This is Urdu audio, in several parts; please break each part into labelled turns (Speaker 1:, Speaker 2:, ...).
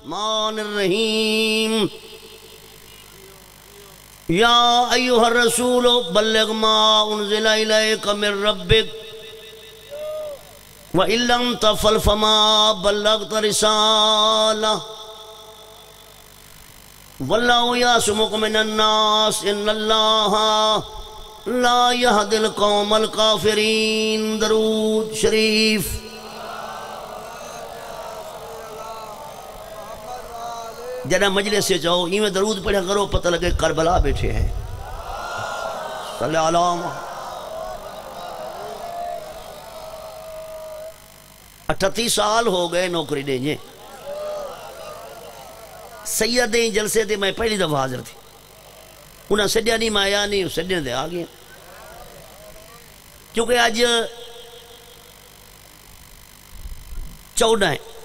Speaker 1: الرحمن الرحیم۔ یا ایوہ الرسول، بلغ ما انزل الیک من ربک۔ وَإِن لَمْ تَفَلْ فَمَا بَلَّغْتَ رِسَالَةً۔ وَاللَّهُ يَعْصِمُكَ مِنَ النَّاسِ إِنَّ اللَّهَ لَا يَهْدِي الْقَوْمَ الْكَافِرِينَ۔ درود شریف۔ جنہ مجلس سے جاؤ، ایویں درود پڑھا کرو، پتہ لگے کربلا بیٹھے ہیں۔ صلی اللہ علیہ اٹھتی سال ہو گئے نوکری دیں جے۔ سیدیں جلسے دے میں پہلی دفعہ حاضر تھی۔ انہاں سڈیا نہیں میں آیا نہیں سڈیا دے آ گیا کیونکہ اج چودہ ہیں۔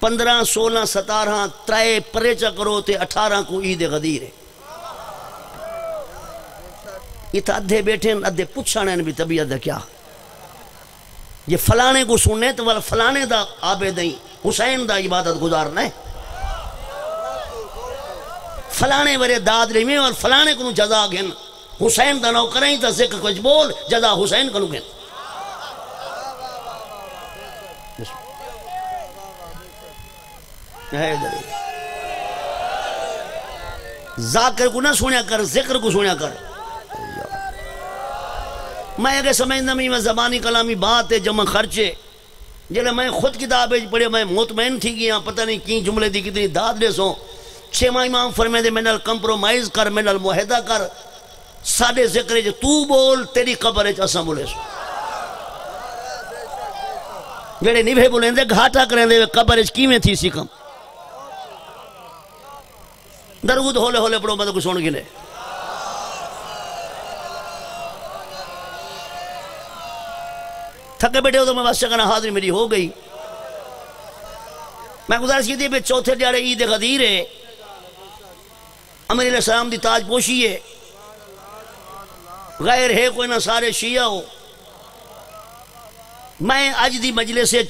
Speaker 1: پندرہ، سولہ، ستارہ ترائے پریچا کرو تے اٹھارہ کو عید غدیر ہے۔ یہ تو ادھے بیٹھے ہیں، ادھے پچھانے بھی طبیعت ہے کیا۔ یہ فلانے کو سننے تو فلانے دا آبے دیں، حسین دا عبادت گزارنا ہے۔ فلانے ورے داد رہی اور فلانے کو جزا گھن۔ حسین دا نو کریں تا ذکر کچھ بول، جزا حسین کو گھن۔ ذاکر کو نہ سنیا کر، ذکر کو سنیا کر۔ میں اگر سمجھنا میں زبانی کلامی بات ہے، جمع خرچے جلے میں خود کتاب پڑھے میں مطمئن تھی گیا، پتہ نہیں کی جملے دی کتنی داد دے سو چھ ماہ امام فرمے دے میں نل کمپرومائز کر میں نل معاہدہ کر۔ ساڑھے ذکر جو تو بول، تیری قبر ہے چاسا بولے سو جڑے نہیں بھے بولیں دے، گھاٹا کریں دے، قبر ہے کی میں تھی سی کم درود ہولے ہولے پڑھو، میں تو کچھ سن گلے تھکے بیٹھے ہو تو میں بس چکنا حاضری میری ہو گئی۔ میں گزارش کی تھی پہ چوتھے دیارے عید غدیر ہے۔ امیر علیہ السلام دی تاج پوشی ہے۔ غیر ہے کوئی نہ سارے شیعہ ہو۔ میں اج دی مجلس سے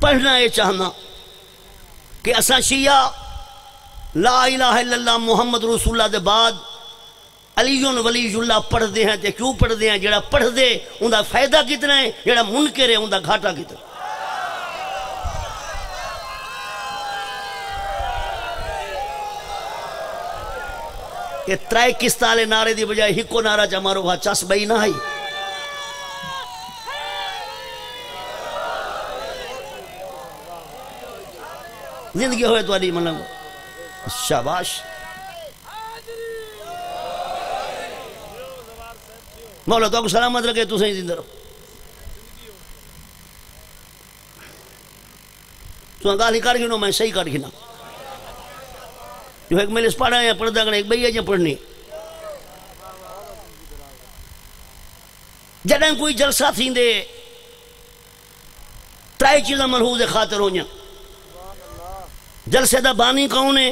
Speaker 1: پڑھنا یہ چاہنا کہ اسا شیعہ لا الہ الا اللہ محمد رسول اللہ دے بعد علیون ولی اللہ پڑھ دے ہیں تے کیوں پڑھ دے ہیں؟ جڑا پڑھ دے ان دا فائدہ کتنا ہے؟ جڑا منکر ہے، ان دا گھاٹا کتنا کہ ترائے کس تالے نعرے دی بجائے ہکو نعرہ جا مارو ہاں چاس بئی نہ ہی زندگی ہوئے تو علی ملنگو شاباش. مولا تو سلامت رکھے، تو صحیح زندہ رہو تو انگالی کر گنو، میں صحیح کر گنا جو ایک ملس پڑھا ہے پڑھ دگنا ایک بھئی ہے جو پڑھنی. جڑیں کوئی جلسہ تھی دے ترائی چیزیں ملحوظ خاطر ہو جائیں جلسے دا بانی کون ہے؟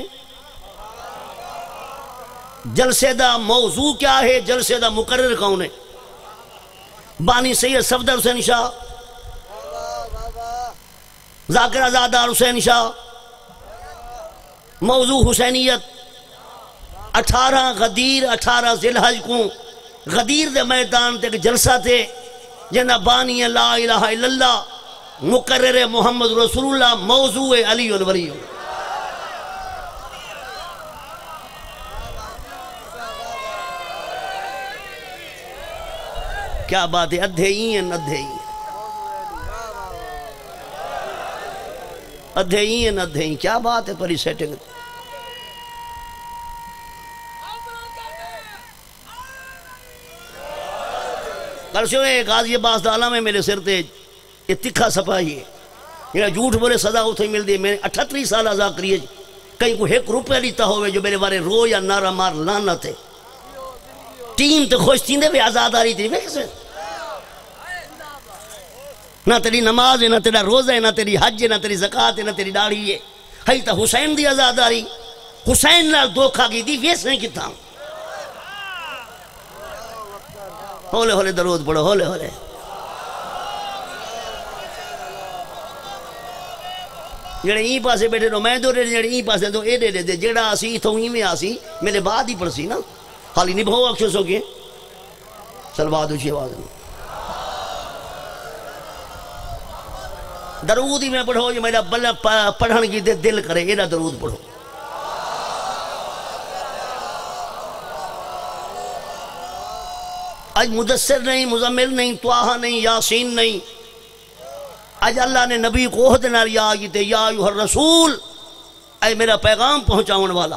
Speaker 1: جلسے دا موضوع کیا ہے؟ جلسے دا مقرر کون ہے؟ بانی سید صفدر حسین شاہ ذاکر ازادار حسین شاہ، موضوع حسینیت، اٹھارہ غدیر، اٹھارہ ذلحج کو غدیر دے میدان تے جلسہ تھے جنہ بانی لا الہ الا اللہ مقرر محمد رسول اللہ موضوع علی الولی کیا بات ہے؟ ادھے ہی ہیں، ادھے ہی ہیں۔ ادھے ہی ہیں، ادھے ہی کیا بات ہے پری سیٹنگ کرسیو ایک آزی باس دالا میں میرے سر تے۔ یہ تکھا سپاہی ہے۔ یہ جھوٹ بولے صدا اتھے مل دی میں نے اٹھتری سال ازا کریے کہیں کو ایک روپے لیتا ہوئے جو میرے بارے رو یا نارا مار لانا تھے ٹیم تو خوش تھی دے بھی آزاد آ رہی تھی۔ ویسے نہ تیری نماز ہے، نہ تیرا روزہ ہے، نہ تیری حج ہے، نہ تیری زکاة ہے، نہ تیری داڑھی ہے۔ ہی تا حسین دی آزاد آ رہی حسین نال دھوکھا کی دی، ویسے نہیں کتا ہوں ہولے ہولے درود پڑھو، ہولے ہولے۔ جڑے این پاسے بیٹھے نو میں دو رہے، جڑے این پاسے دو اے دے دے دے۔ جڑا اسی تو ہی میں آسی میرے بعد ہی پڑسی نا۔ خالی نہیں بہو اکشو سو کے سلوات اچھی آواز نہیں درود ہی میں پڑھو جو میرا بلہ پڑھن کی دے دل کرے اینا درود پڑھو۔ آج مدسر نہیں، مزمل نہیں تواہا نہیں، یاسین نہیں۔ آج اللہ نے نبی کو عہد نہ ریا کیتے یا ایوہ الرسول، اے میرا پیغام پہنچاؤن والا۔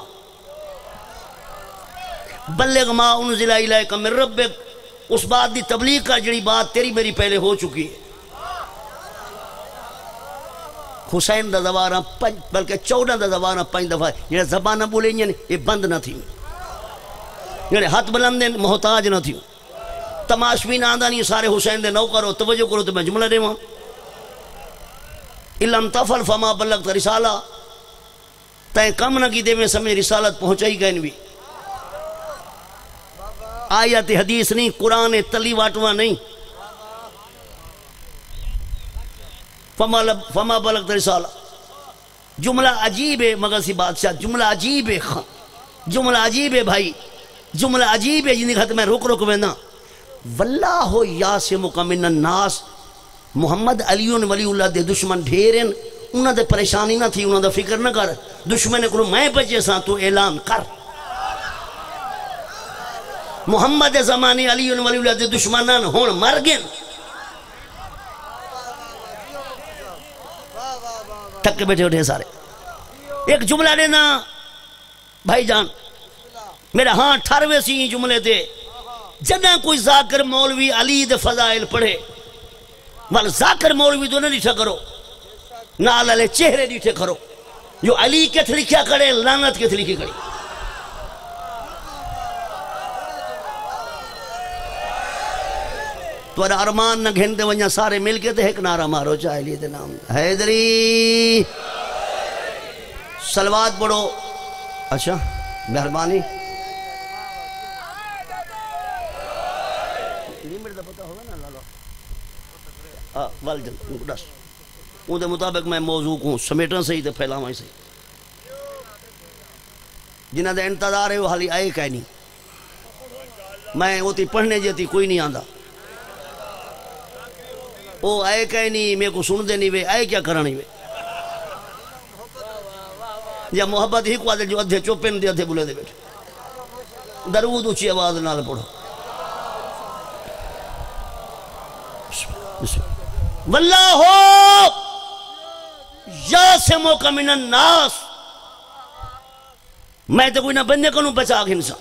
Speaker 1: بلغ ما انزل الیک من ربک، اس بات دی تبلیغ کا جڑی بات تیری میری پہلے ہو چکی ہے۔ حسین دا زبانہ پنج بلکہ چودہ دا زبانہ پنج دفعہ یہ یعنی زبانہ بولیں یعنی یہ بند نہ تھی یہ یعنی ہاتھ بلندیں محتاج نہ تھی تماشوین آندہ نہیں، سارے حسین دے نو کرو توجہ کرو تو میں جملہ دے وہاں۔ علم تفل فما بلغت رسالہ۔ تین کم نہ کی دے میں سمجھ رسالت پہنچائی گئن بھی آیت حدیث نہیں، قرآن تلی واٹوا نہیں۔ فما لب فما بلغت رسالہ۔ جملہ عجیب ہے، مگر سی بادشاہ، جملہ عجیب ہے جملہ عجیب ہے بھائی، جملہ عجیب ہے جنہی خط میں رک رک میں نا واللہ یاسمک من الناس۔ محمد علی ولی اللہ دے دشمن ڈھیرن۔ انہاں دے پریشانی نہ تھی، انہاں دا فکر نہ کر۔ دشمن نے کرو میں بچے ساں، تو اعلان کر۔ محمد زمانی علی ولی اللہ دے دشمنان ہون مر گئن۔ تھک کے بیٹھے اٹھے سارے۔ ایک جملہ لینا۔ بھائی جان، میرا ہاں ٹھاروے سی جملے دے۔ جنہ کوئی ذاکر مولوی علی دے فضائل پڑھے بل ذاکر مولوی تو نہ دیٹھا کرو، نال علی چہرے دیٹھے کرو۔ جو علی کے تھے لکھیا کرے لانت کے تھے لکھی کرے تو ارمان نہ گھنتے ونیا سارے مل کے تھے ایک نارا مارو چاہے لیے دے نام حیدری۔ سلوات پڑھو۔ اچھا مہربانی۔ اون دے مطابق میں موضوع کو سمیٹن صحیح تے پھیلاواں صحیح جنہ دے انتظار ہے وہ حالی آئے کہیں نہیں۔ میں وہ تی پڑھنے جیتی کوئی نہیں آندا۔ وہ آئے کہیں نہیں میں کو سن دے نہیں وے آئے کیا کرانی وے یا محبت ہی کو آدھے جو ادھے چوپن دے ادھے بلے دے بیٹھے درود اچھی آواز نال پڑھو بسم اللہ واللہ یاسمو کا من الناس میں تو کوئی نہ بندے کنوں بچا گھن سا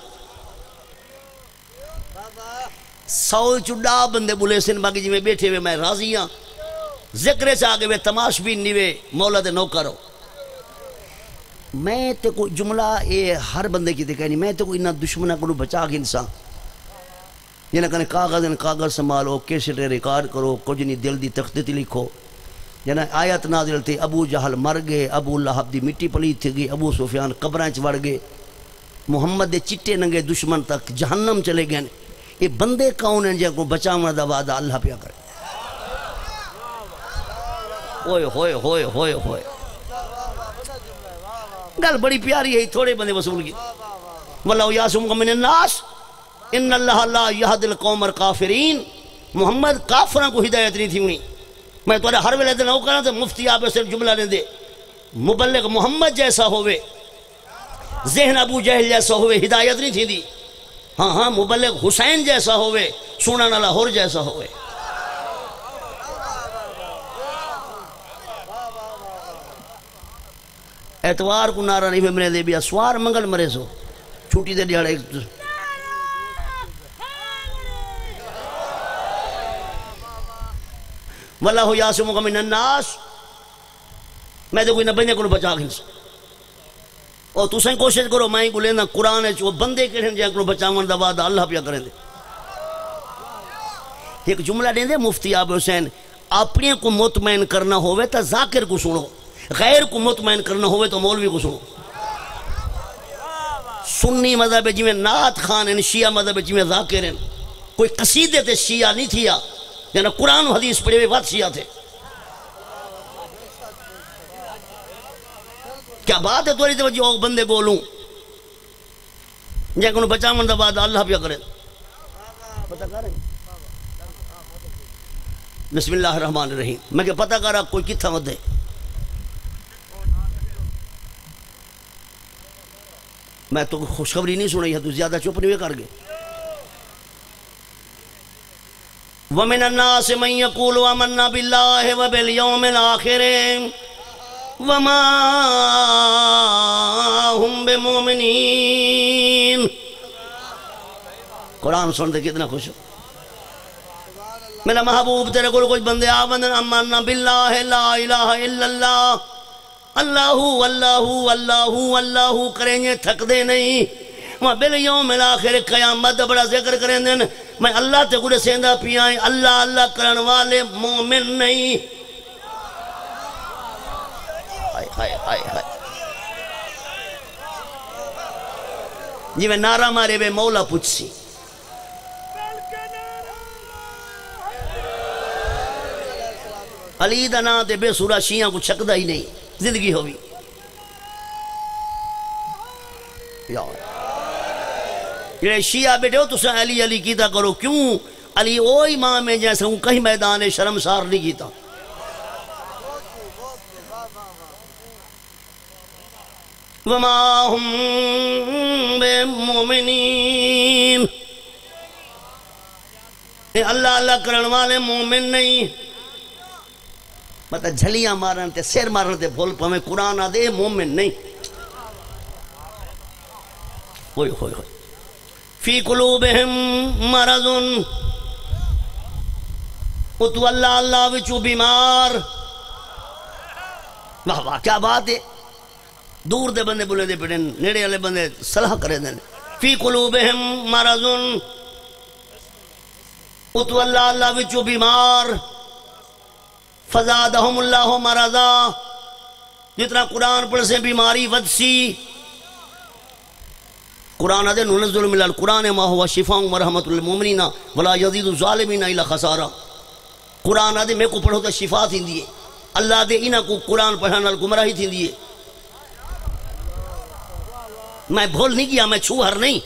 Speaker 1: سو چڑا بندے بولے سن باقی جی میں بیٹھے ہوئے میں راضی ہاں۔ ذکر سے آگے ہوئے تماش بھی نیوے مولا دے نو کرو میں تو کوئی جملہ اے ہر بندے کی دے کہنی میں تو کوئی نہ دشمنہ کنوں بچا گھن سا جنہیں کہنے کاغذ ان کاغذ سنبھالو کیسٹ ریکارڈ کرو، کچھ نہیں، دل دی تختی لکھو۔ جنہیں آیت نازل تھی، ابو جہل مر گئے، ابو لہب دی مٹی پلی تھی گئی، ابو سفیان قبریں چڑھ گئے۔ محمد دے چٹے ننگے دشمن تک جہنم چلے گئے۔ یہ بندے کون ہیں جن کو بچاون دا وعدہ اللہ پیا کرے؟ ہوئے ہوئے ہوئے ہوئے ہوئے۔ گل بڑی پیاری ہے، تھوڑے بندے وصول کی۔ واللہ یاسم من الناس، ان اللہ لا یہد القوم القافرین محمد کافران کو ہدایت نہیں تھی ہوئی میں تو ہر ویلے دے نو کرنا تو مفتی آپ صرف جملہ لیں دے۔ مبلغ محمد جیسا ہوئے، ذہن ابو جہل جیسا ہوئے، ہدایت نہیں تھی دی۔ ہاں ہاں مبلغ حسین جیسا ہوئے سونا لاہور جیسا ہوئے۔ اتوار کو نارا نہیں میں دے بیا سوار منگل مرے سو۔ چھوٹی دے دیاڑے۔ واللہ یاسمک من الناس۔ میں تو کوئی نہ بندے کو بچا گھنس اور تو سائیں کوشش کرو، میں کو لینا قرآن ہے وہ بندے کے ہیں کو بچاون دا وعدہ اللہ پیا کریں دے۔ ایک جملہ دیں دے، مفتی آب حسین اپنے کو مطمئن کرنا ہوئے تو ذاکر کو سنو۔ غیر کو مطمئن کرنا ہوئے تو مولوی کو سنو۔ سنی مذہب جی میں نات خان ہیں، شیعہ مذہب جی میں ذاکر ہیں۔ کوئی قصیدے تے شیعہ نہیں تھیا یعنی قرآن و حدیث پڑھے ہوئے بات شیعہ تھے۔ کیا بات ہے توری توجہ او بندے بولوں جے کنو بچا من دا بعد اللہ پیا کرے۔ پتہ کر بسم اللہ الرحمن الرحیم۔ میں کہ پتہ کرا کوئی کتھا ودے میں تو خوشخبری نہیں سنائی ہے تو زیادہ چپ نہیں کر گئے۔ ومن الناس من يقول آمنا بالله وباليوم الاخر وما هم بمؤمنين قرآن سنتے کتنا خوش ہو۔ میرا محبوب تیرے کو کچھ بندے آمن امنا باللہ لا الہ الا اللہ۔ اللہ اللہ اللہ اللہ کریں گے تھک دے نہیں۔ میں بل یوم الاخر قیامت بڑا ذکر کریں دیں میں اللہ تے گڑے سیندہ پیائیں اللہ اللہ کرن والے مومن نہیں۔ ہائے ہائے ہائے ہائے جی میں نعرہ مارے بے مولا پوچھسی علی دا نا تے بے سورہ شیعہ کو چھکدا ہی نہیں زندگی ہوئی یا یہ شیعہ بیٹھے ہو تو سے علی علی کیتا کرو کیوں علی او امام ہے جیسے ہوں کہیں میدان شرمسار نہیں کیتا وما ہم بے اے اللہ اللہ کرن والے مومن نہیں۔ مطلب جھلیاں مارن تے سیر مارن تے بھول پہ میں قرآن آدھے مومن نہیں۔ ہوئے ہوئے ہوئے۔ فی قلوبہم مرضن اتو اللہ اللہ وچو بیمار۔ واہ واہ، کیا بات ہے۔ دور دے بندے بولے دے پڑھیں نیڑے والے بندے صلاح کرے دیں فی قلوبہم مرضن اتو اللہ اللہ وچو بیمار۔ فزادہم اللہ مرضا۔ جتنا قرآن پڑھ سے بیماری ود سی قرآن دے ننزل من القرآن ما ہوا شفاء مرحمت المومنین ولا یزید الظالمین الا خسارا۔ قرآن دے میں کو پڑھو تو شفا تھی دیئے اللہ دے انہا کو قرآن پڑھانا گمراہی تھی دیئے میں بھول نہیں کیا، میں چھوہر نہیں۔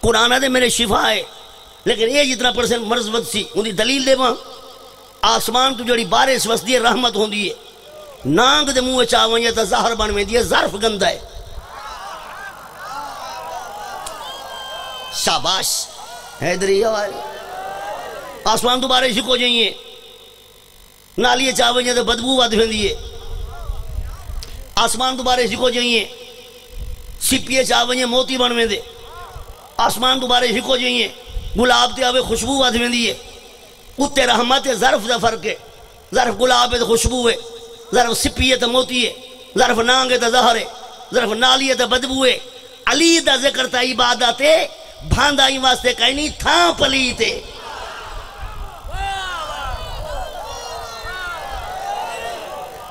Speaker 1: قرآن دے میرے شفا ہے، لیکن یہ جتنا پرسنٹ مرض ود سی انہی دلیل دے وہاں آسمان تو جڑی بارش وس دیئے رحمت ہوں دیئے نانگ دے موہ چاہویں یہ تا زہر بن میں دیئے ظرف گندہ ہے۔ شاباش حیدری آوائی آسمان تو بارش ہی کو جائیے نالیے چاہویں یہ تا بدبو بات ہوں دیئے آسمان تو بارش ہی کو جائیے سپیے چاہویں یہ موتی بن میں دے آسمان تو بارش ہی جائیے گلاب تے آوے خوشبو بات ہوں دیئے اتے رحمت ظرف دا فرق ہے۔ ظرف گلاب ہے خوشبو ہے۔ ظرف سپی ہے تو موتی ہے۔ ظرف نانگ ہے تو زہر ہے۔ ظرف نالی ہے تو بدبو ہے۔ علی دا ذکر تا عبادت ہے۔ بھاندا ہی واسطے کہیں نہیں، تھاں پلی تے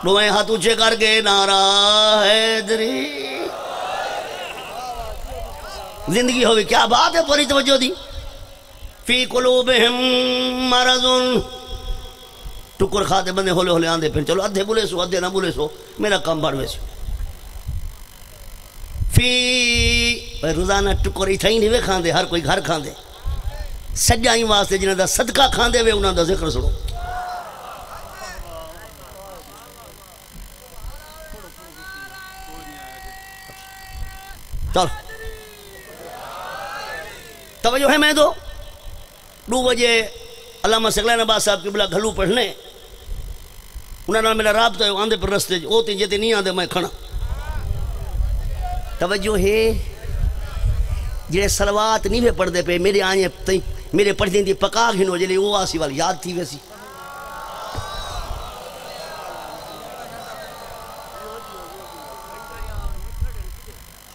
Speaker 1: روئے ہاتھ اچھے کر کے نارا حیدری زندگی ہوئی کیا بات ہے پوری توجہ دی؟ فی قلوبہم مرضن ٹکر کھاتے بندے ہولے ہولے آندے پھر چلو ادھے بولے سو ادھے نہ بولے سو، میرا کام بڑھ ویسو فی روزانہ ٹکر اتھا ہی نہیں وے کھاندے، ہر کوئی گھر کھاندے۔ سجا ہی واسطے جنہیں دا صدقہ کھاندے وے، انہاں دا ذکر سنو۔ چل۔ توجہ ہے میں دو؟ دو بجے علامہ سگلین عباس صاحب کی بلا گھلو پڑھنے۔ انہوں نے میرا رابطہ ہے آندھے پر رستے جو ہوتے جیتے نہیں آندھے میں کھڑا۔ توجہ ہے؟ جڑے سلوات نہیں بھی پڑھ دے پہ میرے آنے تھی میرے پڑھ دیں دی پکا گھنو جلے وہ آسی والی یاد تھی ویسی۔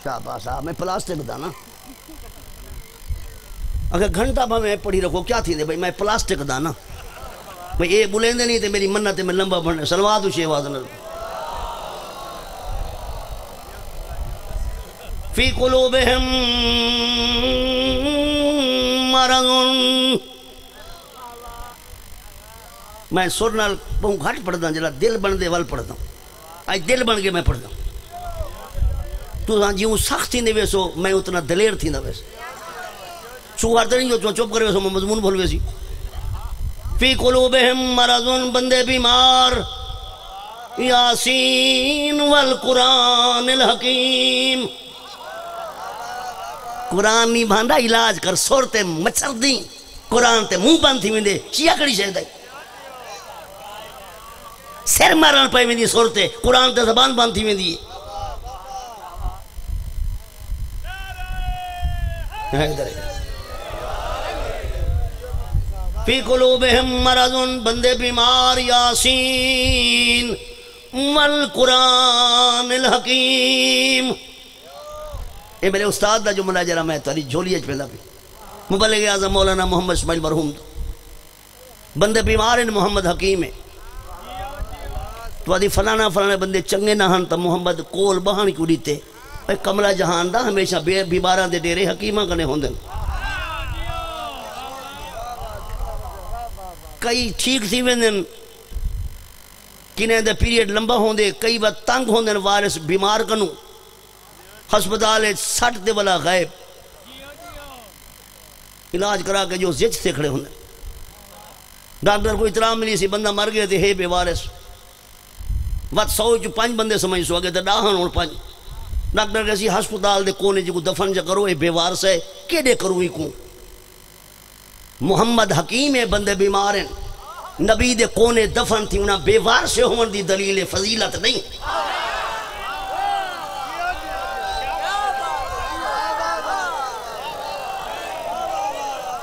Speaker 1: شاہ صاحب، میں پلاسٹک دا نا اگر گھنٹہ با میں پڑھی رکھو، کیا تھی دے بھئی میں پلاسٹک دا نا۔ میں یہ بلین دے نہیں تے میری منت میں لمبا بڑھنے سلوات اچھے آواز نہ فی قلوبہم مرضن میں سرنال بہوں گھٹ پڑھتا ہوں جلا دل بن دے وال پڑھتا ہوں آج دل بن کے میں پڑھتا ہوں تو ہاں جیوں سخت تھی ویسو، میں اتنا دلیر تھی ویسو۔ چوہر تو نہیں جو چپ کرے ویسو میں مضمون بھول ویسی فی قلوبہم مرضن بندے بیمار۔ یاسین والقرآن الحکیم۔ قرآن نہیں بھانڈا علاج کر سورتے مچھر دیں قرآن تے منہ بند تھی ویندے۔ چیا کڑی شہد ہے سر مارن پہ ویندی سورتے قرآن تے زبان بند تھی ویندی۔ فی قلوبہم مرضن بندے بیمار یاسین۔ والقرآن الحکیم۔ اے میرے استاد دا جو مناجرہ میں تاری جھولی اچ پیدا بھی مبلغ اعظم مولانا محمد اسماعیل مرحوم تو۔ بندے بیمار ہیں، محمد حکیم ہے تو آدھی فلانا فلانا بندے چنگے نہ ہن تا محمد کول بہان کیوں دیتے اے کملہ جہان دا ہمیشہ بے بیماران دے ڈیرے حکیمہ کنے ہوندے ہیں کئی ٹھیک تھی ویندن۔ کنہیں دے پیریڈ لمبا ہوندے، کئی بات تنگ ہوندن وارس بیمار کنو ہسپتال سٹ دے والا غائب۔ علاج کرا کے جو زچ سے کھڑے ہوندے۔ ڈاکٹر کو اطلاع ملی سی، بندہ مر گئے تھے ہے بے وارس وقت سو چو پانچ بندے سمجھ سو آگے تھے ڈاہن اور پانچ ڈاکٹر کہسی ہسپتال دے کونے جو دفن جا کرو، اے بے وارس ہے۔ کیڑے کرو ہی کون محمد حکیم ہے بندے بیمار ہیں۔ نبی دے کونے دفن تھی، انہاں بے وارس ہون دی دلیل فضیلت نہیں۔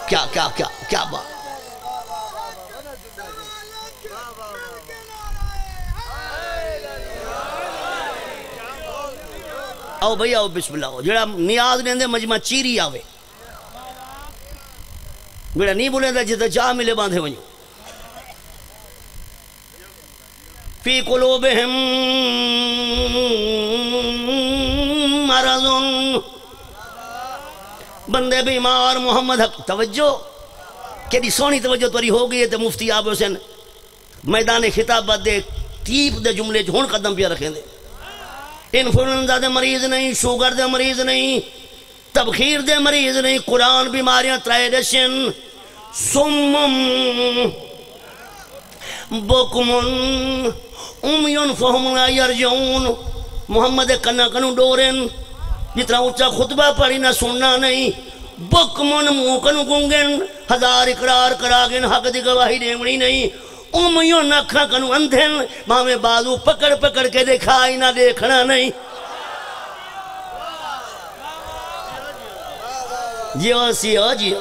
Speaker 1: کیا کیا کیا کیا بات۔ آؤ بھئی آؤ بسم اللہ۔ جڑا نیاز لیندے مجمع چیری آوے۔ میرا نہیں بولے دا جتا چاہ ملے باندھے ونجو فی قلوبہم مرضن بندے بیمار محمد حق توجہ کیڑی سونی توجہ توری ہو گئی ہے تو مفتی آب حسین میدان خطابت دے تیپ دے جملے جھون قدم پیا رکھیں دے انفلنزا دے مریض نہیں شوگر دے مریض نہیں تبخیر دے مریض نہیں، قرآن بیماریاں ترائے ترائیڈشن سمم بکمن امیون فہم لا یرجعون۔ محمد کنا کنو ڈورن۔ جتنا اچھا خطبہ پڑھی نہ سننا نہیں۔ بکمن موکن گنگن۔ ہزار اقرار کراگن حق دی گواہی دیمنی نہیں۔ امیوں نکھا کنو اندھن۔ ماں بازو پکڑ پکڑ کے دکھائی نہ دیکھنا نہیں۔ جیو سیو جیو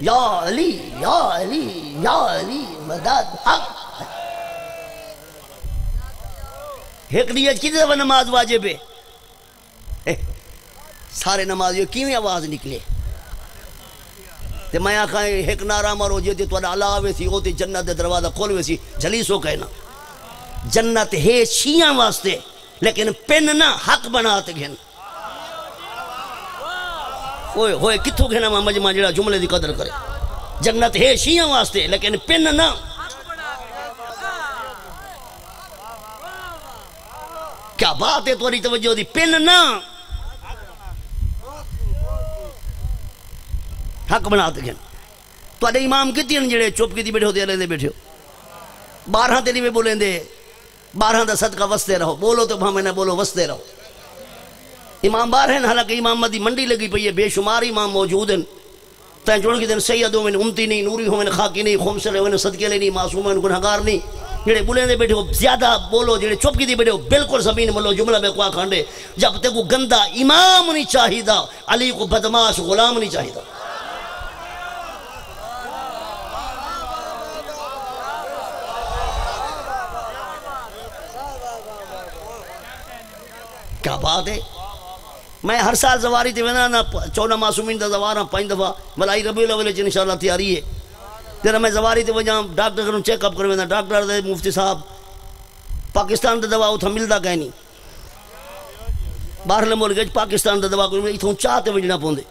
Speaker 1: یا علی یا علی یا علی مدد حق ایک نیت کی دفعہ نماز واجب ہے سارے نمازیوں کیویں آواز نکلے تے میں آکھاں ایک نعرہ مارو جے تے تواڈا اللہ آوے سی او تے جنت دے دروازہ کھول وے سی جلیسو کہنا جنت ہے شیاں واسطے، لیکن پن نہ حق بنا تے گھن۔ اوئے، ہوئے، کتھوں گھنا ماں مجمع جڑا جملے دی قدر کرے۔ جنت ہے شیاں واسطے، لیکن پن نہ۔ کیا بات ہے توری توجہ دی؟ پن نہ۔ حق بنا تے گھن۔ تو اڈے امام کتی ہیں جڑے چپ کیتی بیٹھے ہوتے دے بیٹھے ہو؟ بارہاں تیری میں بولیں دے۔ بارہاں دا صدقہ وستے رہو۔ بولو تو بھامے نہ بولو، وستے رہو۔ امام بار ہیں، حالانکہ امام مدی منڈی لگی پئی ہے۔ بے شمار امام موجود ہیں۔ تین جوڑ کی دن سیدوں میں امتی نہیں، نوری ہوں میں خاکی نہیں خومسر ہوئے صدقے لے نہیں، معصوم ہیں گنہگار نہیں۔ جڑے بولیں دے بیٹھے ہو، زیادہ بولو، جڑے چپ کی دی بیٹھے ہو، بالکل زمین ملو، جملہ میں کوئی کھانڈے۔ جب تک وہ گندہ امام نہیں چاہیدہ علی کو بدماش غلام نہیں چاہیدہ بات ہے میں ہر سال زواری تے وینا نا چودہ معصومین دا زوارا پانچ دفعہ ملائی ربی الاول وچ جی انشاءاللہ تیاری ہے۔ تیرا میں زواری تے وجہ ڈاکٹر کروں چیک اپ کر وینا ڈاکٹر دے مفتی صاحب، پاکستان دا دوا اتھا ملدا کہ نہیں۔ باہر ملک وچ پاکستان دا دوا کوئی اتھوں چاہ تے وجنا پوندے۔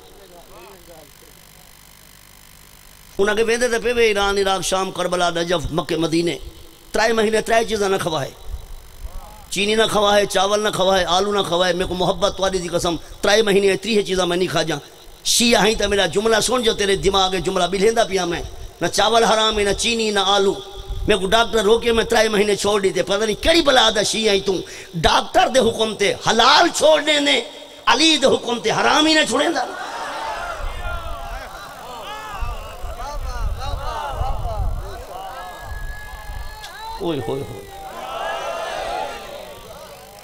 Speaker 1: انہاں کے ویندے تے پہ وے، ایران، عراق، شام، کربلا نجف مکہ، مدینے۔ ترائے مہینے ترائے چیزاں نہ کھوائے۔ چینی نہ کھوائے، چاول نہ کھوائے، آلو نہ کھوائے، میرے کو محبت والی دی قسم، ترائے مہینے تریہ چیزاں میں نہیں کھا جاں۔ شیعہ ہی تا میرا جملہ سن جو تیرے دماغ جملہ بلھیندہ پیا میں۔ نہ چاول حرام ہے، نہ چینی، نہ آلو۔ میرے کو ڈاکٹر روکے میں ترائے مہینے چھوڑ دی تے پتہ نہیں کڑی بلا دا شیعہ ہی توں ڈاکٹر دے حکم تے حلال چھوڑنے نے، علی دے حکم تے حرام ہی نہ چھوڑیں دا۔ اوئے ہوئے ہوئے۔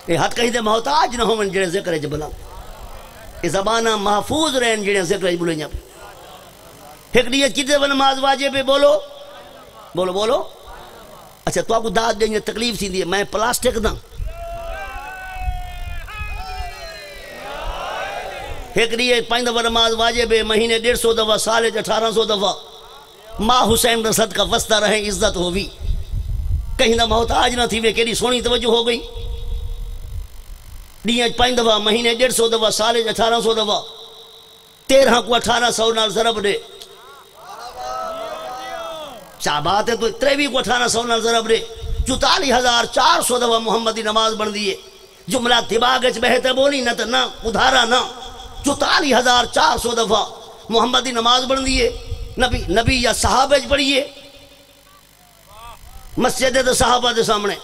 Speaker 1: یہ حد کہیں دے محتاج نہ ہوں من جڑے ذکر ہے بلا یہ زبانہ محفوظ رہن جڑے ذکر ہے بلے جب ایک نیت کتے ون نماز واجب ہے، بولو۔ بولو بولو۔ اچھا تو آپ کو داد دیں تکلیف تھی دی میں پلاسٹک دا۔ ایک نیت پائند ون نماز واجب ہے، مہینے ڈیڑھ سو دفعہ، سال اٹھارہ سو دفعہ۔ ماں حسین رسد کا وسطہ رہے عزت ہوئی کہیں نہ محتاج نہ تھی وہ کیڑی سونی توجہ ہو گئی۔ ڈیاں پانچ دفعہ، مہینے ڈیڑھ سو دفعہ سال اٹھارہ سو دفعہ۔ تیرہ کو اٹھارہ سو نال ضرب دے چاہ بات ہے تو تریوی کو اٹھارہ سو نال ضرب دے چوتالی ہزار چار سو دفعہ محمدی نماز بن دیئے جملہ دماغ اچ بہتے بولی نہ تو نہ، ادھارا نہ۔ چوتالی ہزار چار سو دفعہ محمدی نماز بن دیئے نبی نبی یا صحابہ اچ پڑھئے مسجد دے صحابہ دے سامنے۔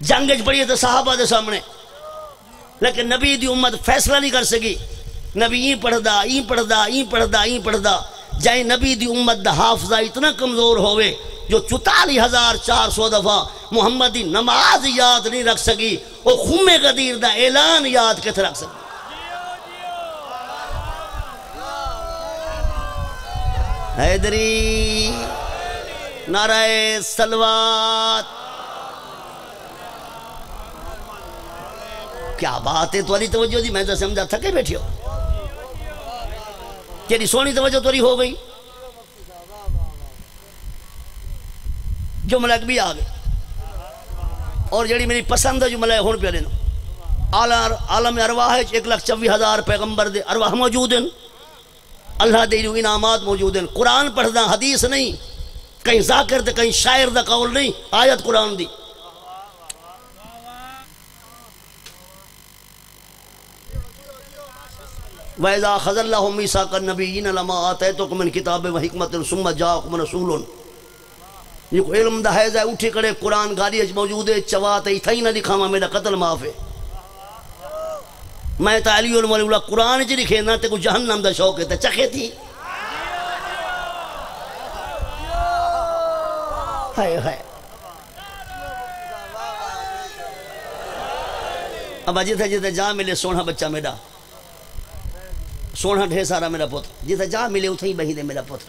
Speaker 1: جنگ اچ پڑھئے دے صحابہ دے سامنے۔ لیکن نبی دی امت فیصلہ نہیں کر سکی۔ نبی این پڑھ دا این پڑھ دا این پڑھ دا این پڑھ دا جائیں نبی دی امت دا حافظہ اتنا کمزور ہوئے جو چتالی ہزار چار سو دفعہ محمدی نماز یاد نہیں رکھ سکی۔ وہ خم قدیر دا اعلان یاد کت رکھ سکی؟ حیدری، نعرہ سلوات۔ کیا بات ہے توالی توجہ دی میں تو سمجھا تھکے بیٹھے ہو کیڑی سونی توجہ توری ہو گئی جملہ بھی آ گئے اور جڑی میری پسند ہے جملہ ہون پہ لینا عالم ارواح ہے ایک لاکھ چوی ہزار پیغمبر دے ارواح موجود ہیں اللہ دے جو انعامات موجود ہیں قرآن پڑھنا حدیث نہیں کہیں ذاکر دے کہیں شاعر دا قول نہیں آیت قرآن دی وَإِذَا خَذَ اللَّهُ مِيثَاقَ النَّبِيِّينَ لَمَا آتَيْتُكُم مِّن كِتَابٍ وَحِكْمَةٍ ثُمَّ جَاءَكُمْ رَسُولٌ۔ یہ کو علم دا ہے اٹھی کڑے قرآن گاڑی اچ موجود ہے، چوات ہے تھئی نہ دکھاواں میرا قتل معاف ہے۔ میں تا علی ولی اللہ قرآن چ لکھے نہ تے کو جہنم دا شوق ہے، تے چکھے تھی۔ ہائے ہائے۔ اب جتھے جتھے جا ملے سونا بچہ میرا سونا ڈھیر سارا میرا پتر۔ جتھے جا ملے اتھے ہی بہی دے میرا پتر۔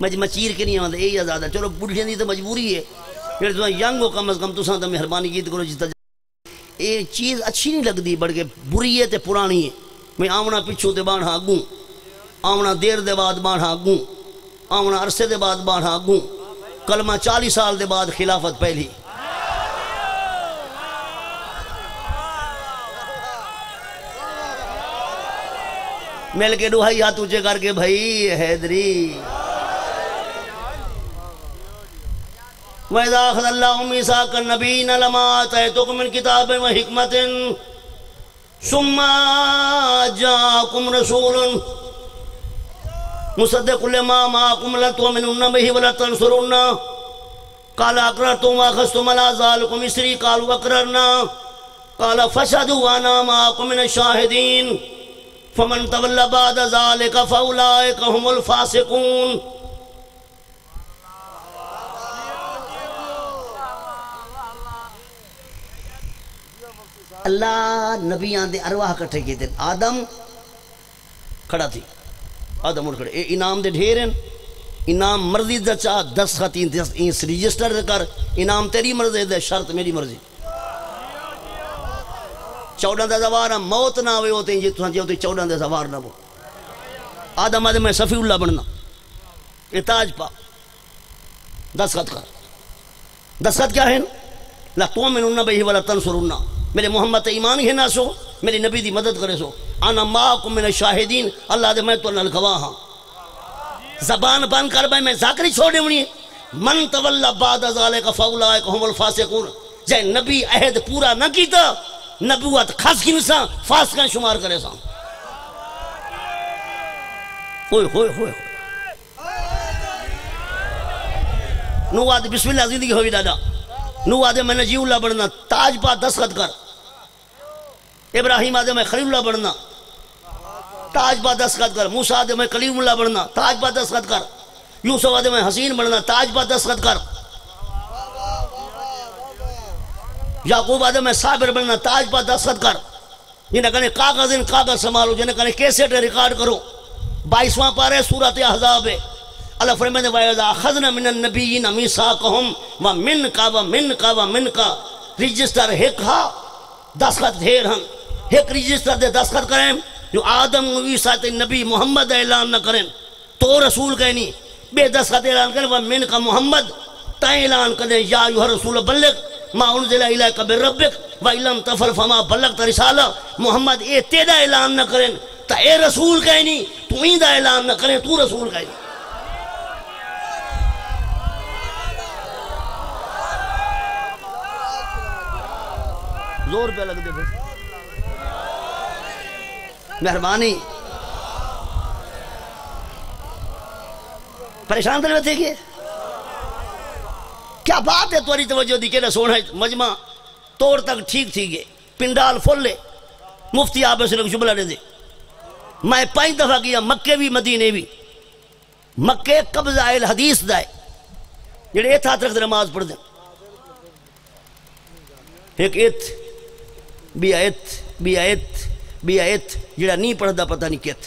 Speaker 1: میں جی مچیر کے نہیں آتا یہ آزاد ہے چلو بڑھیں دی تو مجبوری ہے۔ پھر تو ینگ ہو، کم از کم تو ساں تو مہربانی کیت کرو جتھے یہ چیز اچھی نہیں لگتی بڑھ بری ہے تے پرانی ہے۔ میں آمنا پچھوں تے باڑھا اگوں آمنا دیر دے بعد باڑھا اگوں آمنا عرصے دے بعد باڑھا اگوں کلمہ چالی سال دے بعد خلافت پہلی۔ مل کے دوہائی ہاتھ کر کے بھائی حیدری۔ وَإِذَا أَخَذَ اللَّهُ مِيثَاقَ النَّبِيِّينَ لَمَا آتَيْتُكُم مِّن كِتَابٍ وَحِكْمَةٍ ثُمَّ جَاءَكُمْ رَسُولٌ مُصَدِّقٌ لِّمَا مَعَكُمْ لَتُؤْمِنُنَّ بِهِ وَلَتَنصُرُنَّ قَالَ أَقْرَرْتُمْ وَأَخَذْتُمْ عَلَىٰ ذَٰلِكُمْ إِصْرِي قَالُوا أَقْرَرْنَا۔ قَالَ فَاشْهَدُوا وَأَنَا مَعَكُم مِّنَ الشَّاهِدِينَ۔ فَمَن تَوَلَّىٰ بَعْدَ ذَٰلِكَ فَأُولَٰئِكَ هُمُ الْفَاسِقُونَ. اللہ نبیان دے ارواح کٹھے کی دن آدم کھڑا تھی۔ آدم اٹھ کھڑے۔ اے انام دے ڈھیر ہیں۔ انام مرضی دا چاہ دس خطی اس ریجسٹر دے کر۔ انام تیری مرضی دے شرط میری مرضی۔ چودہ دے زوار موت نہ ہوئے ہوتے ہیں جی تو ہوتے چودہ دے زوار نہ ہو۔ آدم آدم میں صفی اللہ بننا۔ اتاج پا۔ دس خط کر۔ دس خط کیا ہے؟ لا تومنون بہی ولا تنصرون میرے محمد ایمان ہی نہ سو میری نبی دی مدد کرے سو۔ آنا ماکم من الشاہدین۔ اللہ دے میں تو اللہ گواہ ہاں۔ زبان بند کر بھائی، میں ذاکری چھوڑے ہونی ہے۔ من تولا بعد ازالے کا فولا ہے ہم الفاسقون۔ جائے نبی عہد پورا نہ کیتا نبوت، خاص کی نسا فاسقہ شمار کرے سا ہوئے ہوئے ہوئے نو آدھے بسم اللہ، زندگی ہوئی دادا۔ نو آدھے میں نجی اللہ بڑھنا تاج پا دستخط کر۔ ابراہیم آدھے، میں خلیل اللہ بڑھنا تاج پا دستخط کر۔ موسیٰ آدھے، میں کلیم اللہ بڑھنا تاج پا دستخط کر۔ یوسف آدھے، میں حسین بڑھنا تاج پا دستخط کر۔ یعقوب آدھے میں صابر بڑھنا تاج پا دستخط کر۔ جنہیں کہنے کاغذ ان کاغذ سمالو جنہیں کہنے کیسے ریکارڈ کرو۔ بائیسواں پارے سورت احزاب ہے۔ اللہ فرمائے دے وَإِذَا خَذْنَا مِنَ النَّبِيِّنَ مِيسَاقَهُمْ وَمِنْ كَا وَمِنْ كَا وَمِنْ رجسٹر ہک ہا۔ دستخط دھیر ہم۔ ہک رجسٹر دے دستخط کریں۔ جو آدم عیسیٰ تے نبی محمد اعلان نہ کریں۔ تو رسول کہنی بے دستخط اعلان کریں۔ وَمِنْ كَا محمد تا اعلان کریں۔ یا یوہ رسول بلغ۔ ما انزل الیک بربک و وَإِلَمْ تَفَرْ فَمَا بَلَّغْتَ رِسَالَ محمد، اے تیدا اعلان نہ کریں، تا اے رسول کہنی، تو ایندہ اعلان نہ کریں، تو رسول کہنی۔ زور پہ لگ دے پھر مہربانی۔ پریشان دل میں تھے کہ کیا بات ہے توری توجہ دی کہ سونا مجمع توڑ تک ٹھیک تھی گئے۔ پنڈال فل لے۔ مفتی آپ سے لوگ جملہ دے دے۔ میں پانچ دفعہ کیا مکے بھی، مدینے بھی۔ مکے قبضہ الحدیث دائے جڑے ایتھا ترک نماز پڑھ دیں ایک ایت، بھی آیت بھی آیت بھی آیت جڑا نہیں پڑھ دا پتہ نہیں کیت۔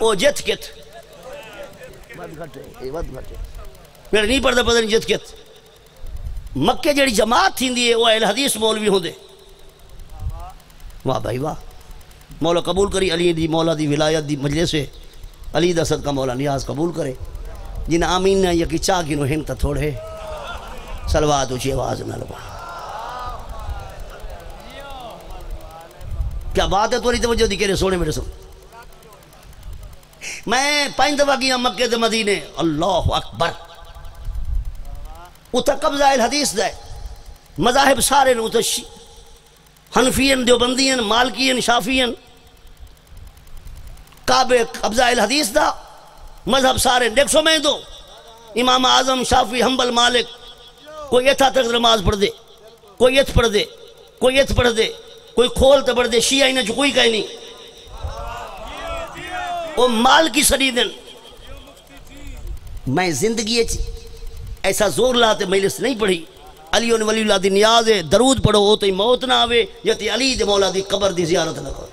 Speaker 1: او جت کیت جڑا نہیں پڑھ دا پتہ نہیں جت کیت مکہ جڑی جماعت تھی دی وہ اہل حدیث مولوی ہوں دے واہ بھائی واہ مولا قبول کری علی دی مولا دی ولایت دی مجلس سے علی دا صدقہ مولا نیاز قبول کرے جن آمین نے یکی چاہ گنو ہنتا تھوڑے سلوات اچھی آواز نہ لگا کیا بات ہے توری توجہ دی کہہ سونے میرے سن میں پانچ دفعہ گیا مکہ دے مدینے۔ اللہ اکبر۔ اتھا قبضہ الحدیث دے۔ مذاہب سارے نے اتھا حنفین دیوبندین مالکین شافین کعبے قبضہ الحدیث دا۔ مذہب سارے دیکھ سو میں دو۔ امام اعظم، شافی، حنبل، مالک۔ کوئی ایتھا تک نماز پڑھ دے۔ کوئی ایتھ پڑھ دے۔ کوئی ایتھ پڑھ دے۔ کوئی کھول تے پڑھ دے۔ شیعہ انہیں جو کوئی کہیں نہیں۔ وہ مال کی سڑی دن میں زندگی اچھی ایسا زور لاتے مجلس نہیں پڑھی۔ علی و ولی اللہ دی نیاز ہے، درود پڑھو ہو تو موت نہ آوے، یا تی علی دے مولا دی قبر دی زیارت نہ کرو۔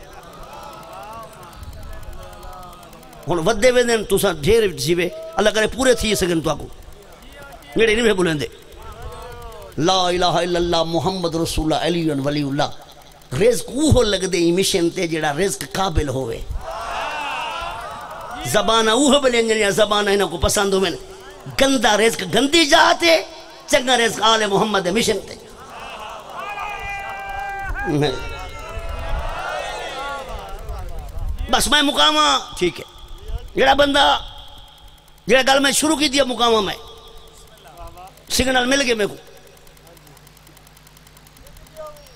Speaker 1: ہن ودے وے ویندن تساں ڈھیر جیوے۔ اللہ کرے پورے تھی سگن تو آکو میرے نہیں بولیں دے لا الہ الا اللہ محمد رسول اللہ، علی و ولی اللہ۔ رزق اوہ لگ دے مشن تے جڑا رزق قابل ہوئے زبانہ اوہ بلیں یا زبانہ انہوں کو پسند ہوئے گندہ رزق، گندی جاتے چنگا رزق آل محمد مشن تے۔ بس میں مقامہ ٹھیک ہے۔ جڑا بندہ جڑا گل میں شروع کی دیا مقامہ میں۔ سگنل مل گئے میں کو۔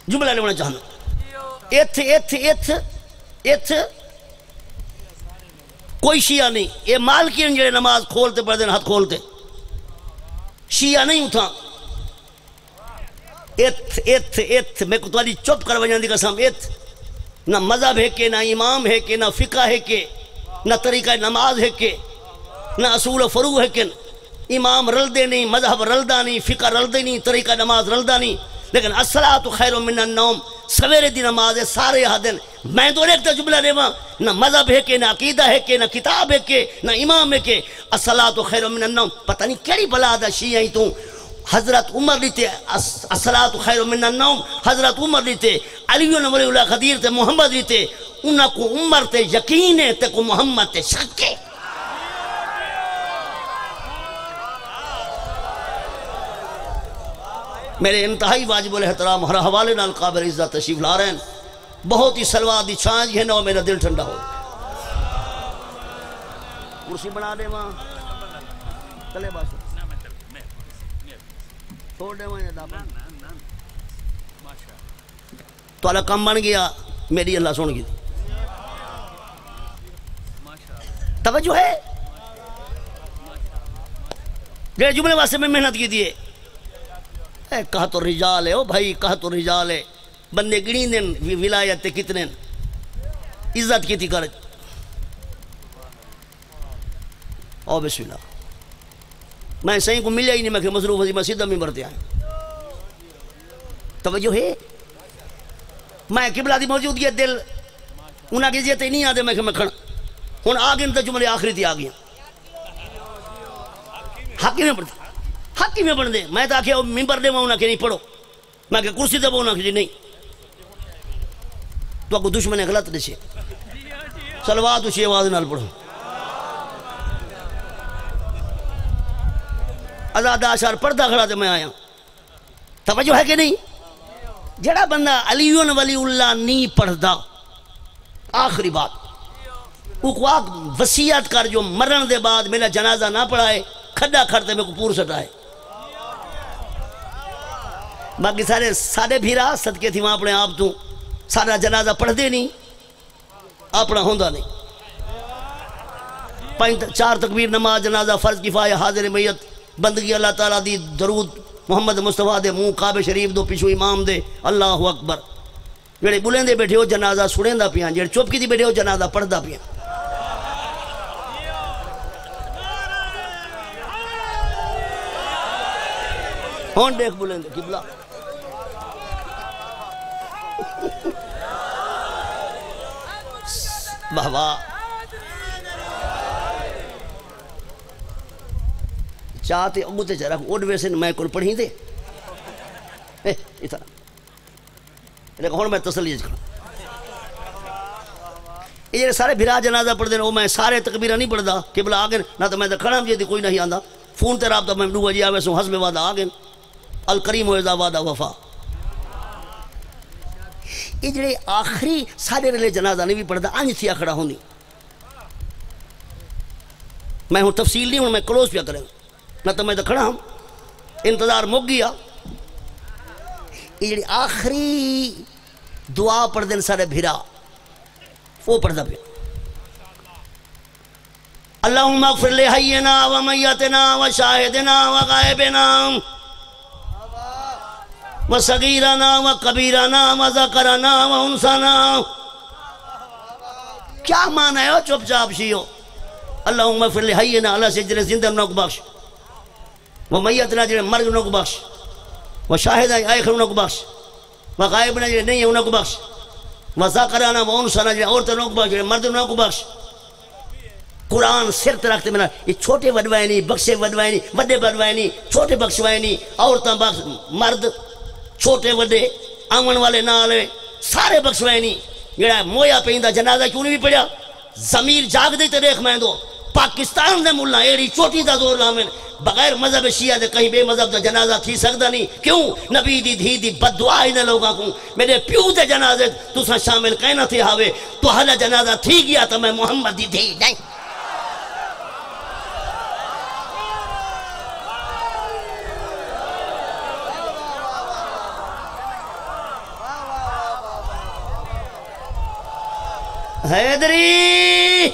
Speaker 1: جملہ لیونا چاہنا۔ ایتھ ایتھ ایتھ ایتھ۔ کوئی شیعہ نہیں، یہ مالکین جڑے نماز کھولتے پڑھ دیں ہاتھ کھولتے۔ شیعہ نہیں اتھا ایتھ ایتھ ایتھ، میں کو توالی چپ کر وجہ دی قسم، ایتھ۔ نہ مذہب ہے کہ، نہ امام ہے کہ، نہ فقہ ہے کہ، نہ طریقہ نماز ہے کہ، نہ اصول و فرو ہے کہ۔ امام رلدے نہیں، مذہب رلدہ نہیں، فقہ رلدے نہیں، طریقہ نماز رلدہ نہیں۔ لیکن الصلاة خیر من النوم. سویرے دی نماز ہے، سارے حدن میں تو ایک جملہ دے ماں نہ مذہب ہے کہ، نہ عقیدہ ہے کہ، نہ کتاب ہے کہ، نہ امام ہے کہ. الصلاة خیر من النوم. پتہ نہیں کیڑی بلا دا شیعہ ہی تو. حضرت عمر لیتے الصلاة خیر من النوم. حضرت عمر لیتے، علی و نوری اللہ خدیر تے محمد لیتے. انہا کو عمر تے یقین ہے، تے کو محمد تے شک ہے. میرے انتہائی واجب الاحترام ہر حوالے نال قابل عزت تشریف لا رہے ہیں۔ بہت ہی سلوات دی چھانج ہے نو میرا دل ٹھنڈا ہو۔ کرسی بنا دے ماں۔ چلے بس۔ دے ماں تو اللہ۔ کم بن گیا میری اللہ سن گئی۔ توجہ ہے؟ جڑے جملے واسطے میں محنت کی دیئے اے کہا تو رجال ہے، او بھائی کہا تو رجال ہے۔ بندے گڑی دن ولایت تے کتنے عزت کی تھی کرج او بسم اللہ۔ میں صحیح کو ملیا ہی نہیں، میں کہ مصروف ہزی میں سیدھا میں برتے آئیں توجہ ہے۔ میں قبلہ دی موجود گیا دل، انہاں کی زیادہ نہیں آدھے، میں کہ میں کھڑا۔ ہن آگے تو جملے آخری تھی آگیا حقی میں پڑھتا۔ حقی میں پڑھ دے میں تو آکھے ممبر دے انہاں کہ نہیں پڑھو۔ میں کہ کرسی دے انہاں کہ جی نہیں۔ تو اگو دشمن غلط دے چھے۔ سلوات اسی آواز نال پڑھو۔ ازاد آشار پردہ کھڑا تے میں آیا۔ توجہ ہے کہ نہیں؟ جڑا بندہ علیون ولی اللہ نہیں پڑھدا، آخری بات۔ اقواق وسیعت کر جو مرن دے بعد میرا جنازہ نہ پڑھائے، کھڈا کھڑتے میں کو پور سٹائے باقی سارے سارے بھیرا صدقے تھی وہاں اپنے آپ تو سارا جنازہ پڑھ دے نہیں، اپنا ہوندہ نہیں۔ پانچ چار تکبیر نماز، جنازہ، فرض، کفایہ، حاضر، میت، بندگی، اللہ تعالیٰ دی درود، محمد مصطفیٰ دے منہ، کعبہ شریف دو پیچھو، امام دے، اللہ اکبر۔ جڑے بلیں دے بیٹھے ہو، جنازہ سڑیں دا پیاں جڑے چوپ کی دی بیٹھے ہو، جنازہ پڑھ دا پیاں ہون دیکھ بلیں دے قبلہ۔ واہ واہ چاہتے اگو تے چرا اوڈ ویسے میں کل پڑھی دے۔ اے اتنا لیکن ہون میں تسلی جس کروں یہ سارے بھرا جنازہ پڑھ دے وہ میں سارے تکبیرہ نہیں پڑھ دا قبلہ آگے نہ تو میں تو کھڑا ہاں جی، بھی کوئی نہیں آندا۔ فون تے رابطہ میں ڈوبا جی آوے سو حسب وعدہ آگے۔ الکریم و وعدہ وفا۔ یہ جڑے آخری سارے رلے جنازہ نہیں بھی پڑھتا آنج تھیا کھڑا ہونی۔ میں ہوں تفصیل نہیں، ہوں میں کلوز پیا کریں۔ نہ تو میں تو کھڑا ہوں انتظار مک گیا۔ یہ جڑی آخری دعا پڑھ دیں سارے بھیرا۔ وہ پڑھتا پیا۔ اللہم اغفر لے حینا و میتنا و شاہدنا و غائبنا و کیا معنی ہے چپ چاپ شیو اللہم اغفر لے حینا اللہ سے جنہیں زندہ نوک بخش. و میتنا جنہیں مرگ نوک بخش. و شاہدنا آئے نوک بخش. و غائبنا جنہیں نہیں ہے، انہوں بخش. و ذکرنا و انسانا جنہیں عورت نوک بخش جنہیں مرد نوک بخش. قرآن سرت رکھتے میں یہ چھوٹے وڈوائے نہیں بخشے وڈوائے نہیں وڈے وڈوائے نہیں چھوٹے بخشوائے نہیں عورتاں بخش، مرد چھوٹے وڈے آمن والے نالے سارے بخشوائے نہیں جڑا مویا پہندہ جنازہ کیوں نہیں بھی پڑیا ضمیر جاگ دے تے دیکھ میں دو۔ پاکستان دے ملہ ایڑی چھوٹی دا زور لامن بغیر مذہب شیعہ دے کہیں بے مذہب دا جنازہ تھی سکتا نہیں کیوں؟ نبی دی دھی دی بدعا ہی نہ لوگاں کو میرے پیو دے جنازے تو سا شامل کہنا تھے ہاوے۔ تو حالا جنازہ تھی گیا تو میں محمد دی دھی نہیں۔ حیدری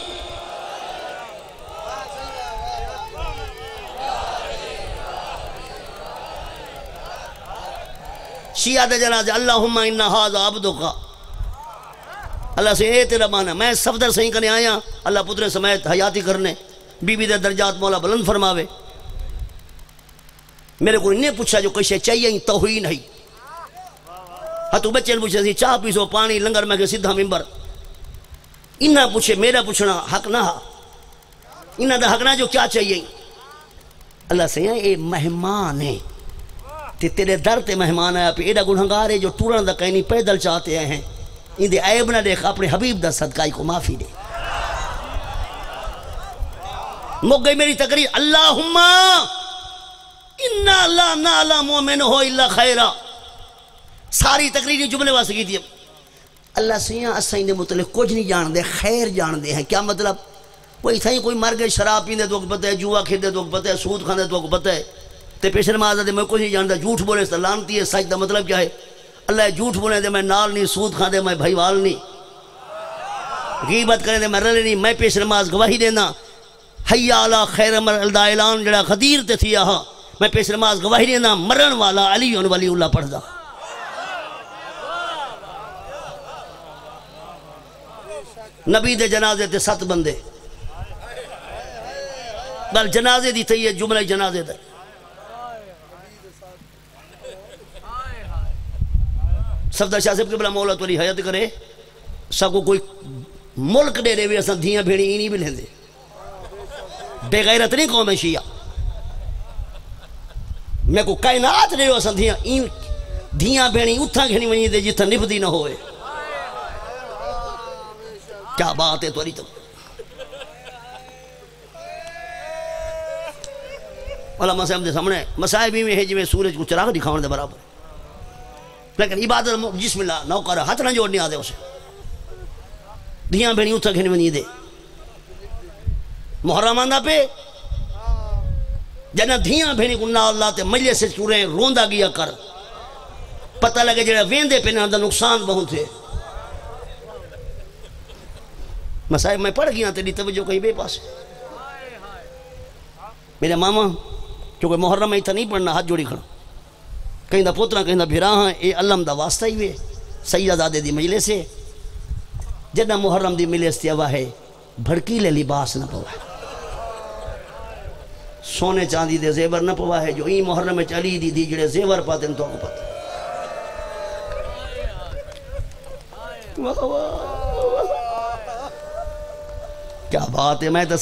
Speaker 1: شیعہ دے جنازے اللہم انہا حاضا عبدو کا اللہ سے اے تیرا مانا میں صفدر صحیح کرنے آیا، اللہ پتر سمیت حیاتی کرنے بی بی دے درجات مولا بلند فرماوے۔ میرے کو انہیں پوچھا جو کشے چاہیے ہی توہین ہے۔ ہاں تو بچے نے پوچھا، سی چاہ پیسو، پانی، لنگر میں کہ سدھا ممبر انہاں پوچھے، میرا پوچھنا حق نہ ہا۔ انہاں دا حق نہ جو کیا چاہیے۔ اللہ سے اے مہمان ہے تے تیرے در تے مہمان آیا پہ ایڈا گنہنگار ہے جو ٹورن دا کہیں پیدل چاہتے ہیں۔ ان دے عیب نہ دیکھ، اپنے حبیب دا صدقائی کو معافی دے۔ مک گئی میری تقریر، اللہم انا لا نعلم مومن ہو الا خیرہ ساری تقریری جملے واسے کی تھی۔ اللہ سیاں اسائیں دے متعلق کچھ نہیں جان دے خیر جان دے ہیں۔ کیا مطلب؟ کوئی تھا ہی کوئی مر گئے، شراب پیندے تو پتہ ہے، جوا کھیلتے تو پتہ ہے، سود کھاندے تو پتہ ہے۔ تے پیش نماز دے میں کچھ نہیں جانتا، جھوٹ بولے تو لانتی ہے، سچ دا مطلب کیا ہے؟ اللہ جھوٹ بولے دے، میں نال نہیں، سود کھاندے، میں بھائی وال نہیں۔ غیبت کرے دے، میں رلے نہیں، میں پیش نماز گواہی دینا۔ حیا علی خیر مر دا اعلان جڑا خدیر تے تھیا ہاں میں پیش نماز گواہی دینا، مرن والا علی ولی اللہ پڑھدا۔ نبی دے جنازے تے ست بندے۔ بل جنازے دی تھی ہے، جملہ جنازے دے صفدہ شاہ صاحب کے بلا مولا تولی حیات کرے۔ سکو کوئی ملک دے رہے ہوئے اساں دھیاں بھیڑی اینی بھی لیندے۔ بے غیرت نہیں قوم شیعہ۔ میں کو کائنات دے رہے اساں دھیاں دھیاں بھیڑی اتھا گھنی ونی دے جتھا نفدی نہ ہوئے۔ کیا بات ہے توری تو؟ علماء صاحب دے سامنے مسائب بھی ہے جی میں سورج کو چراغ دکھاؤں دے برابر۔ لیکن عبادت جسم اللہ نو کر ہاتھ نہ جوڑنے آدھے اسے۔ دھیاں بھینی اتھا گھنی منی دے۔ محرم آندہ پہ جنہ دھیاں بھینی کو اللہ تے مجلے سے چورے روندہ گیا کر۔ پتہ لگے جڑا ویندے پہ نہ دا نقصان بہت تھے۔ مسائب میں پڑھ گیا تیری توجہ کہیں بے پاس میرے ماما چونکہ محرم میں تھا نہیں پڑھنا ہاتھ جوڑی کھڑا کہیں دا پوترا کہیں دا بھیرا ہاں اے علم دا واسطہ ہی وے سید آدھے دی مجلے سے جدہ محرم دی سے آوہ ہے بھڑکی لے لباس نہ پوا ہے سونے چاندی دے زیور نہ پوا ہے جو این محرم میں چلی دی دی جڑے زیور پاتے ہیں تو کو پاتے کیا بات ہے؟ میں تو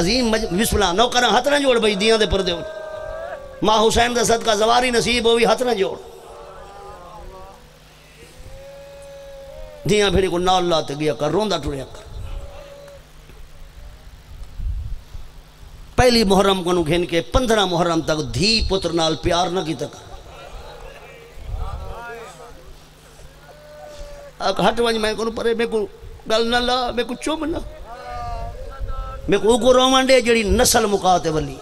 Speaker 1: عظیم بسم اللہ نو کرنا ہتھ نہ جوڑ بھئی دیاں دے پردے ماں حسین دا صدقہ زواری نصیب ہوئی ہاتھ نہ جوڑ۔ دیاں بھیڑی کو نال اللہ تے گیا کر روندہ ٹوڑیا کر۔ پہلی محرم کو گھن کے پندرہ محرم تک دھی پتر نال پیار نہ کی تک ہٹ ونج میں کو پرے، میں کو گل نہ لا، میں کو چوم نہ۔ میں کو کو رومان دے جڑی نسل مقاتے ولی۔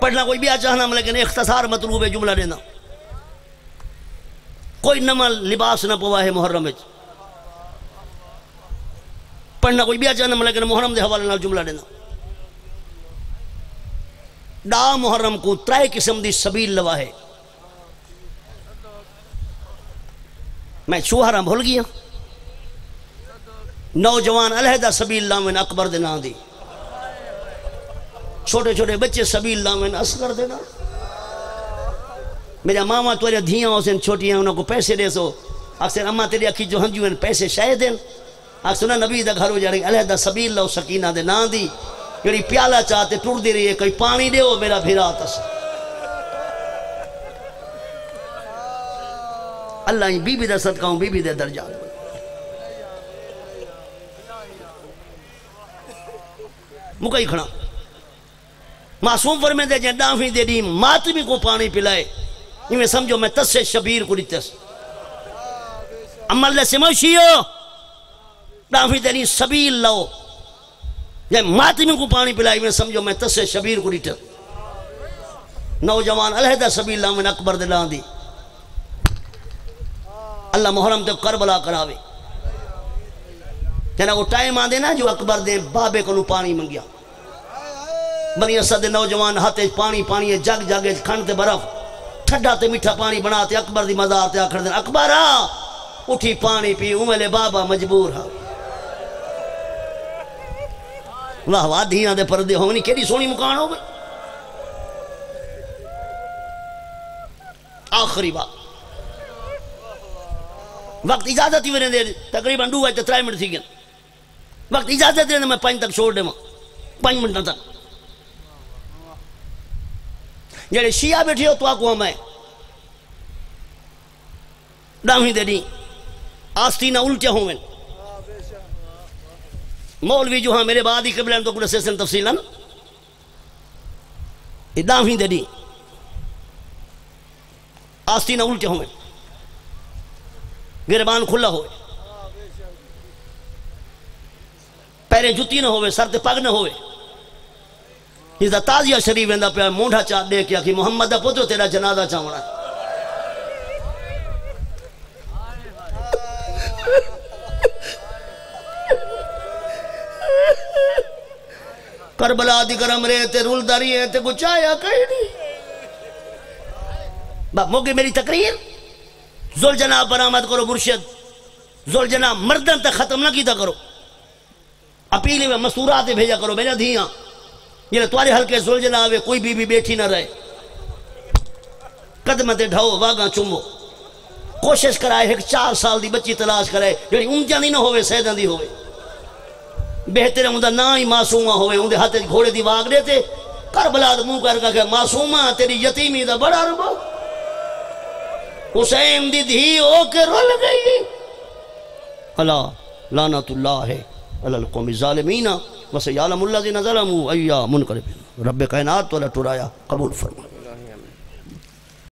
Speaker 1: پڑھنا کوئی بھی آ چاہنا لیکن اختصار مطلوب ہے جملہ دینا۔ کوئی نمہ لباس نہ پوا ہے محرم وچ۔ پڑھنا کوئی بھی آ چاہنا لیکن محرم دے حوالے نال جملہ دینا۔ ڈا محرم کو ترائے قسم دی سبیل لوا ہے میں چوہرہ بھول گیا۔ نوجوان علیحدہ سبیل لامن اکبر دے نا دی۔ چھوٹے چھوٹے بچے سبیل لامن اصغر دینا میرا ماما تو دھیاں ہو سن چھوٹیاں انہوں کو پیسے دے سو۔ اکثر اماں تیری اکھی جو ہنجو ہیں پیسے شاید دیں اکثر نبی دا گھر ہو جائے علیحدہ سبیل لو سکینہ دے نا دی۔ جڑی پیالہ چاہتے ٹوڑ دی رہی ہے کوئی پانی دے ہو میرا بھیرا تس اللہ ہی بی بی دا صدقہ ہوں، بی بی دے درجات مکئی کھڑا۔ معصوم فرمے دے جن ڈانفی دے دی ماتمی کو پانی پلائے۔ یہ میں سمجھو، میں تس سے شبیر کو دیتس عمل دے سموشیو ڈانفی دے دی، سبیل لو یہ ماتمی کو پانی پلائے میں سمجھو، میں تس سے شبیر کو دیتس نوجوان علیحدہ سبیل اللہ من اکبر دلان دی اللہ محرم تے کربلا کراوے۔ کہنا وہ ٹائم آن دے نا جو اکبر دے بابے کو نو پانی منگیا۔ بنی اسد نوجوان ہاتھے پانی پانی جگ جگ کھنڈ تے برف۔ ٹھڈا تے میٹھا پانی بنا تے اکبر دی مزار تے آکھڑ دین، اکبر آ! اٹھی پانی پی اوملے بابا مجبور ہاں۔ واہ واہ دھیاں دے پردے ہونی کیڑی سونی مکان ہو گئی آخری بات۔ وقت اجازت ہی میں دے تقریباً دو ہے ترائی منٹ تھی گیا وقت اجازت دے میں پانچ تک چھوڑ دے ماں۔ پانچ منٹ تک جڑے شیعہ بیٹھے ہو، تو آکو ہم ہے ڈامی دے دی۔ آستینہ الٹے ہوں میں۔ مولوی جو ہاں میرے بعد ہی قبلین تو کڑے سیسن تفصیل ہے نا۔ ڈامی دے دی۔ آستینہ الٹے ہوں میں۔ گربان کھلا ہوئے۔ پیرے جتی نہ ہوئے، سر تے پگ نہ ہوئے۔ یہ دا تازیہ شریف ویندا پیا مونڈا چا دے کے کہ محمد دا پتر تیرا جنازہ چاونا کربلا دی گرم رہے تے رول داری ہے تے کچھ آیا کہیں نہیں۔ با، موگی میری تقریر؟ زل جناب برآمد کرو مرشد. زل جناب مردن تک ختم نہ کیتا کرو. اپیلی میں مسورات بھیجا کرو میرا دھیاں. یعنی یہ تمہارے حلقے زل جناب کوئی بی بی بیٹھی نہ رہے. قدم تے ڈھاؤ واگاں چمو کوشش کرائے ایک چار سال دی بچی تلاش کرائے جڑی یعنی اونجا نہیں نہ ہوئے سیدن دی ہوئے بہتر ہے نا ہی معصومہ ہوئے اندھے ہاتھ گھوڑے دی واگ رہے تھے کربلا دا منہ کر کہ معصومہ تیری یتیمی دا بڑا ربا. حسین دی دھی ہو کے رول گئی۔ اللہ لانت اللہ ہے اللہ القوم الظالمین۔ وسیعلم اللہ زین ظلموا ایام منقلب رب کائنات والا ٹرایا قبول فرمائے۔